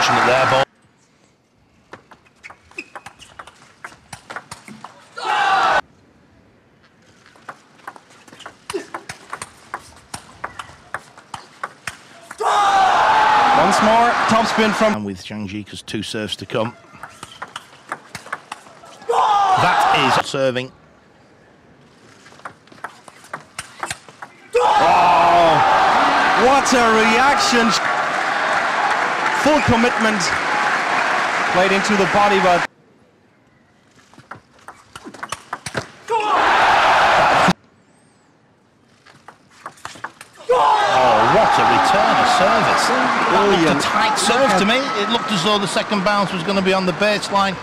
unfortunate there, ball. Once more, topspin from And with Zhang Jike's two serves to come. That is serving. Oh, what a reaction! Full commitment. Played into the body, but Oh, what a return of service. That looked a tight serve to me. It looked as though the second bounce was going to be on the baseline.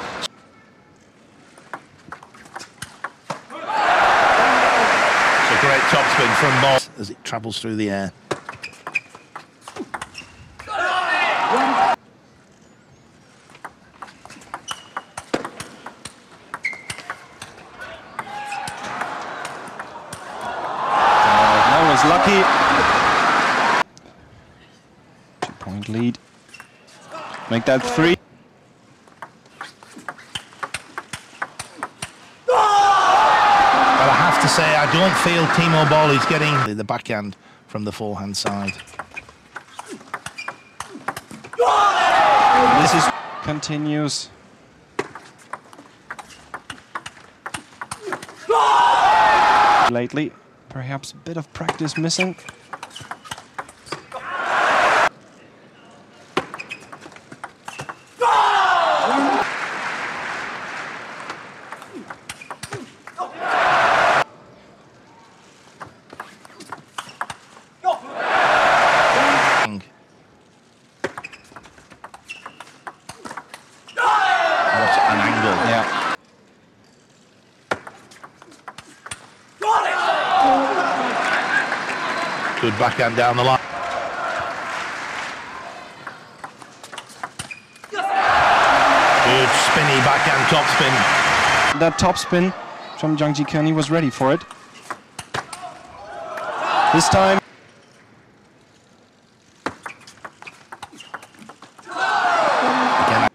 It's a great topspin from Boll as it travels through the air. that was lucky. Two point lead. Make that three. But I have to say, I don't feel Timo Boll is getting the backhand from the forehand side. This is continues. Lately, perhaps a bit of practice missing. What an angle. Yeah. Good backhand down the line. Good spinny backhand topspin. That top spin from Zhang Jiken, he was ready for it. This time, Again,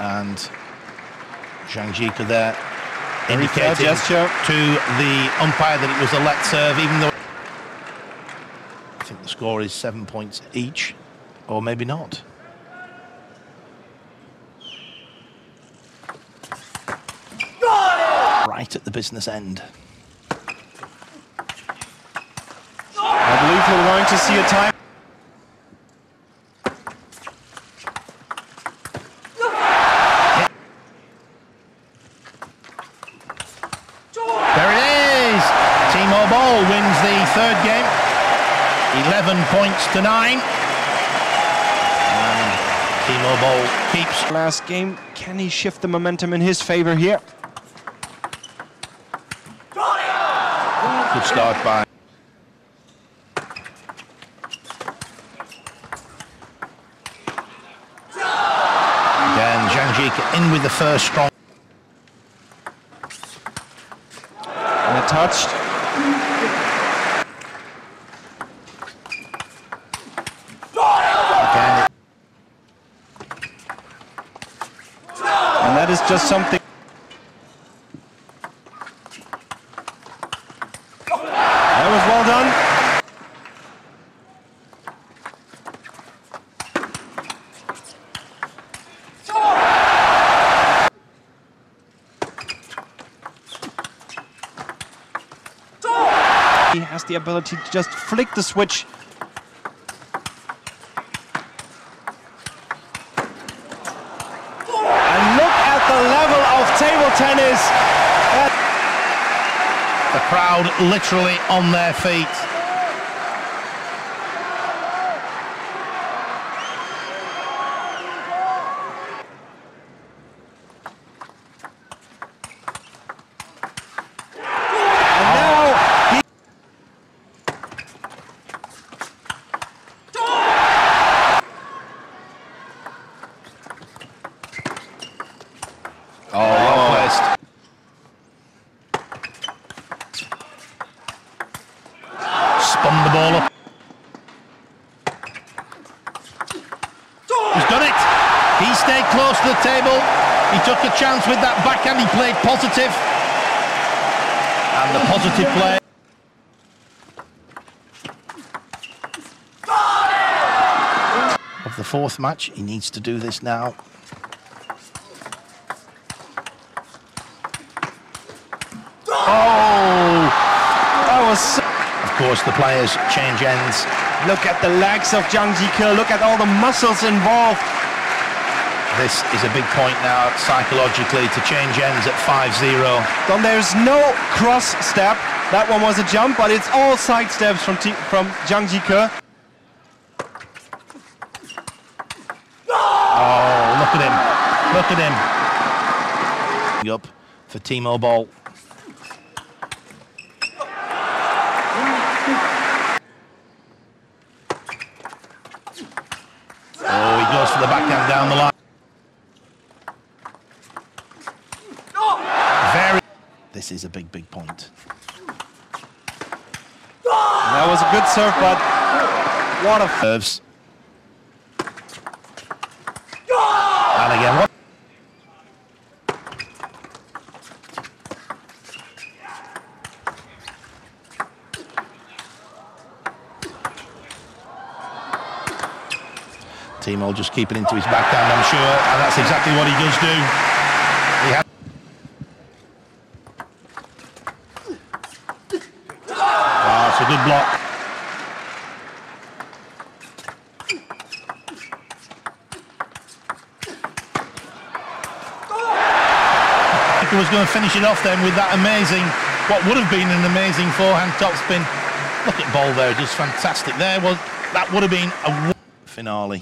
and Zhang Jike there Very fair indicating gesture. to the umpire that it was a let serve, even though I think the score is seven points each, or maybe not. Right at the business end. I believe we're going to see a time. There it is. Timo Boll wins the third game. 11 points to 9. And Timo Boll keeps Last game, can he shift the momentum in his favor here? good start by Zhang Jike in with the first strong. And it touched. Again, And that is just something. That was well done. He has the ability to just flick the switch. And look at the level of table tennis. the crowd literally on their feet. And now he Oh, well placed. Took a chance with that backhand. He played positive. And the positive play. Of the fourth match, he needs to do this now. Oh! That was so Of course, the players change ends. Look at the legs of Zhang Jike. Look at all the muscles involved. This is a big point now psychologically to change ends at 5-0. Then there's no cross step. That one was a jump, but it's all side steps from T from Zhang Jike. Oh, look at him. Look at him. Up for Timo Boll. Oh, he goes for the backhand down the line. This is a big, big point. Ah! That was a good serve, but what a Serves. Ah! And again, what? Timo just keeping into his backhand, I'm sure, and that's exactly what he does do. He ha- Ah, it's a good block. He was going to finish it off then with that amazing, what would have been an amazing forehand topspin. Look at Boll there, just fantastic. There was that would have been a finale.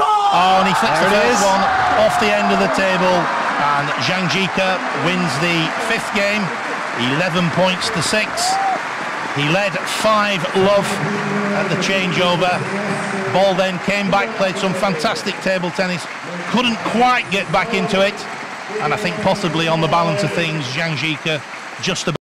Oh, and he flicks There the first is. one off the end of the table, and Zhang Jike wins the fifth game, 11 points to six. He led 5 love at the changeover. Boll then came back, played some fantastic table tennis, couldn't quite get back into it. And I think possibly on the balance of things, Zhang Jike just about.